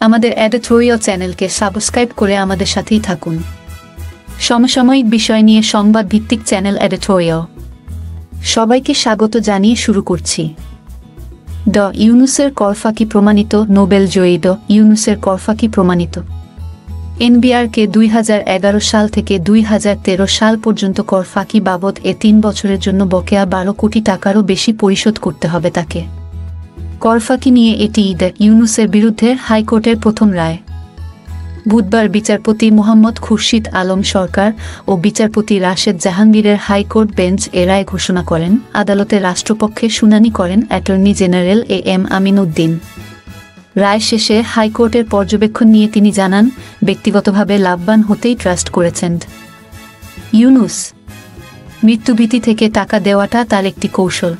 আমাদের অ্যাডেটোরিয়াল চ্যানেলকে সাবস্ক্রাইব করে আমাদের সাথেই থাকুন। সমসাময়িক বিষয় নিয়ে সংবাদ ভিত্তিক চ্যানেল অ্যাডেটোরিয়াল সবাইকে স্বাগত জানিয়ে শুরু করছি। দ ইউনুসের করফাকি প্রমাণিত? নোবেল জয়ী দ ইউনুসের করফাকি প্রমাণিত? এনবিআরকে দুই হাজার এগারো সাল থেকে দুই হাজার তেরো সাল পর্যন্ত কর ফাঁকি বাবদ এ তিন বছরের জন্য বকেয়া বারো কোটি টাকারও বেশি পরিশোধ করতে হবে তাকে। কর নিয়ে এটি দ্য ইউনুসের বিরুদ্ধে হাইকোর্টের প্রথম রায়। বুধবার বিচারপতি মোহাম্মদ খুরশিদ আলম সরকার ও বিচারপতি রাশেদ জাহাঙ্গীরের হাইকোর্ট বেঞ্চ এ রায় ঘোষণা করেন। আদালতে রাষ্ট্রপক্ষে শুনানি করেন attorney general A M Amin Uddin রায় শেষে হাইকোর্টের পর্যবেক্ষণ নিয়ে তিনি জানান, ব্যক্তিগতভাবে লাভবান হতেই ট্রাস্ট করেছেন। ইউনুস, মৃত্যুভীতি থেকে টাকা দেওয়াটা তার একটি কৌশল।